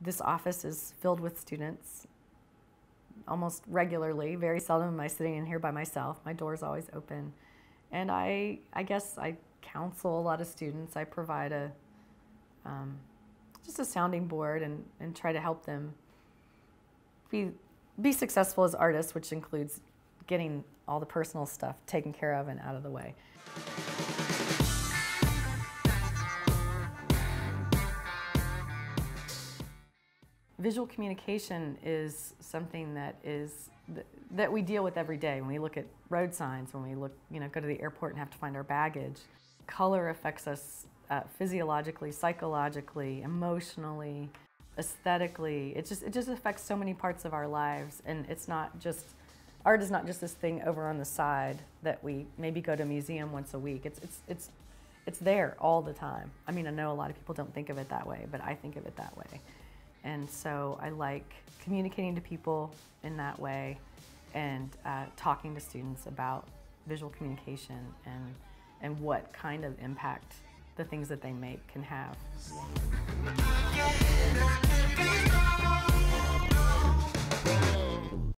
this office is filled with students almost regularly. Very seldom am I sitting in here by myself. My door is always open. And I, I guess I counsel a lot of students. I provide a, um, just a sounding board and, and try to help them be, be successful as artists, which includes getting all the personal stuff taken care of and out of the way. Visual communication is something that is that we deal with every day when we look at road signs, when we look, you know, go to the airport and have to find our baggage. Color affects us uh, physiologically, psychologically, emotionally, aesthetically. It just it just affects so many parts of our lives, and it's not just art is not just this thing over on the side that we maybe go to a museum once a week. It's it's it's it's there all the time. I mean, I know a lot of people don't think of it that way, but I think of it that way. And so I like communicating to people in that way and uh, talking to students about visual communication and, and what kind of impact the things that they make can have.